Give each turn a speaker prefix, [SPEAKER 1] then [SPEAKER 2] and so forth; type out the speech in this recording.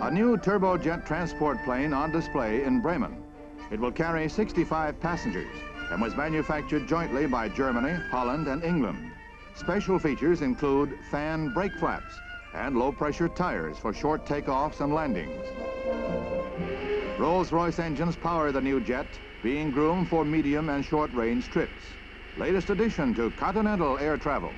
[SPEAKER 1] A new turbojet transport plane on display in Bremen. It will carry 65 passengers and was manufactured jointly by Germany, Holland, and England. Special features include fan brake flaps and low-pressure tires for short takeoffs and landings. Rolls-Royce engines power the new jet, being groomed for medium and short-range trips. Latest addition to continental air travel.